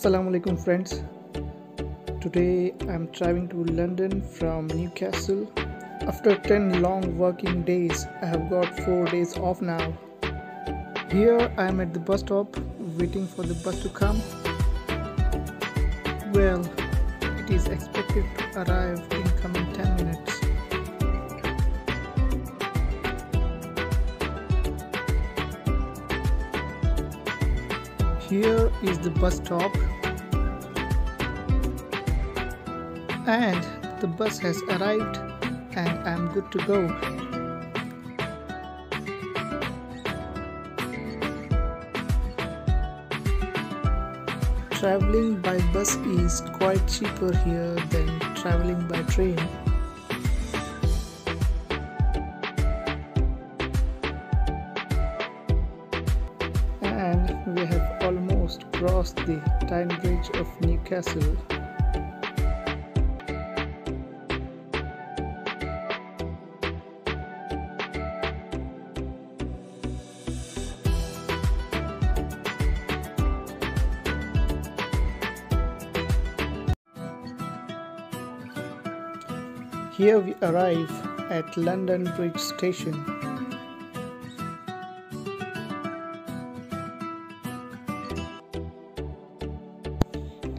Assalamu alaikum friends. Today I'm traveling to London from Newcastle. After 10 long working days, I have got 4 days off now. Here I am at the bus stop waiting for the bus to come. Well, it is expected to arrive in coming 10 minutes. Here is the bus stop and the bus has arrived and I'm good to go. Traveling by bus is quite cheaper here than traveling by train. The Tyne Bridge of Newcastle. Here we arrive at London Bridge Station.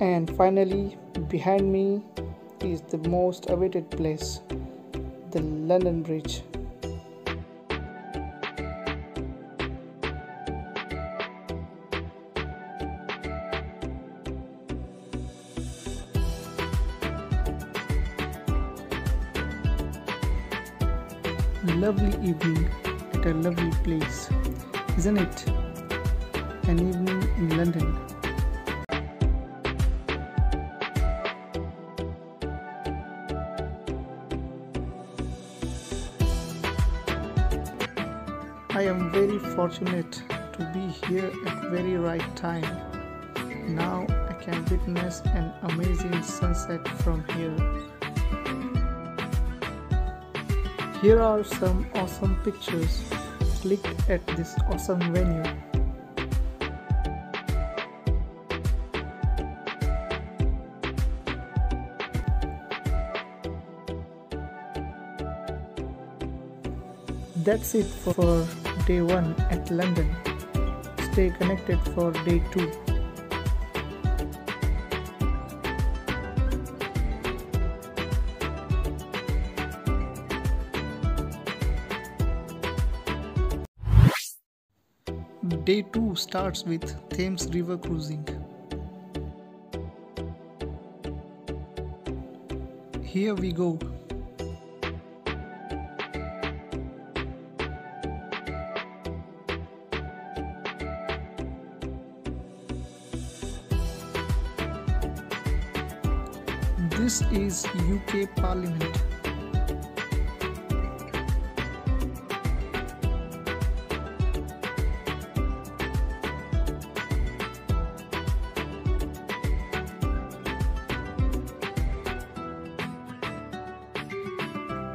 And finally, behind me is the most awaited place, the London Bridge. Lovely evening at a lovely place, isn't it? An evening in London. I am very fortunate to be here at very right time. Now I can witness an amazing sunset from here. Here are some awesome pictures clicked at this awesome venue. That's it for day 1 at London. Stay connected for day 2. Day 2 starts with Thames River cruising. Here we go. This is UK Parliament.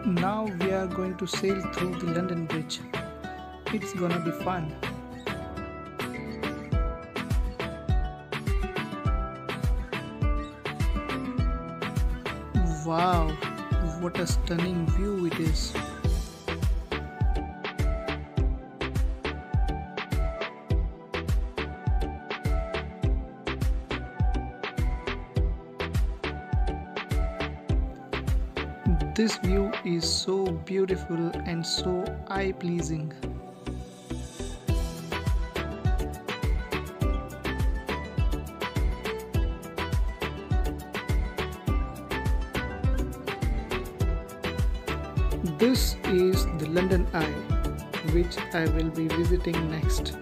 Now we are going to sail through the London Bridge. It's gonna be fun. Wow, what a stunning view it is. This view is so beautiful and so eye pleasing. This is the London Eye, which I will be visiting next.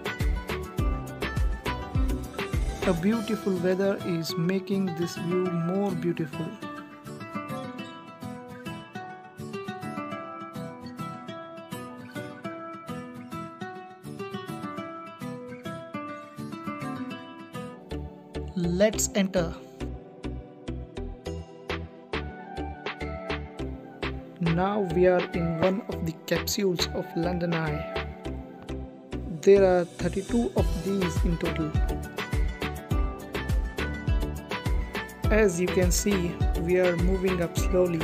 A beautiful weather is making this view more beautiful. Let's enter. Now we are in one of the capsules of London Eye. There are 32 of these in total. As you can see, we are moving up slowly.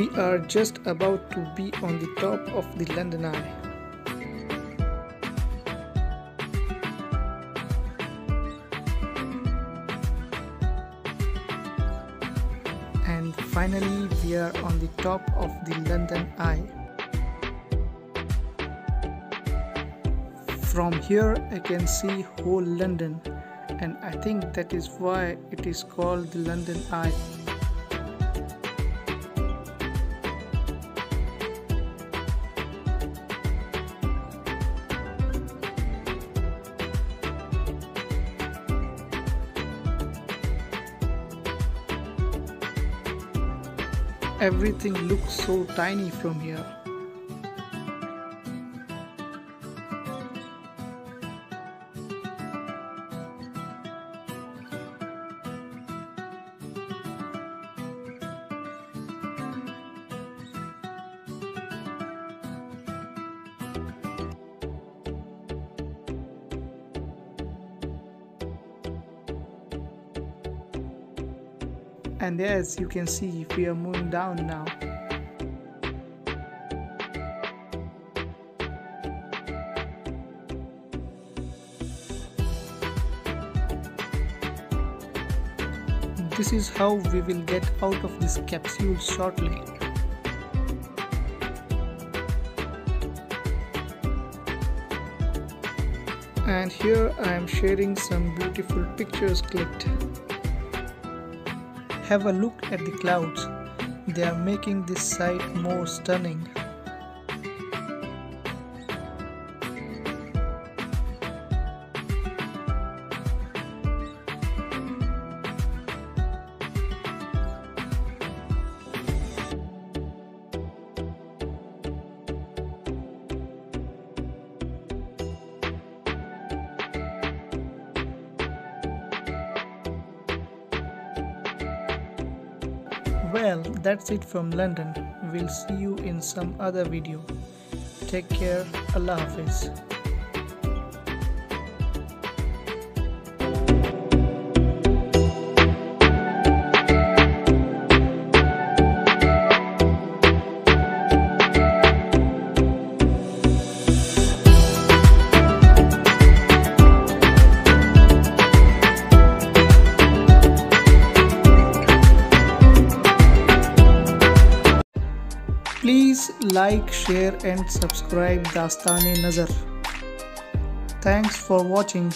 We are just about to be on the top of the London Eye. And finally we are on the top of the London Eye. From here I can see whole London and I think that is why it is called the London Eye. Everything looks so tiny from here. And as you can see we are moving down now. This is how we will get out of this capsule shortly. And here I am sharing some beautiful pictures clicked have a look at the clouds. They are making this sight more stunning. Well, that's it from London. We'll see you in some other video. Take care. Allah Hafiz. Like, share and subscribe Dastane Nazar. Thanks for watching.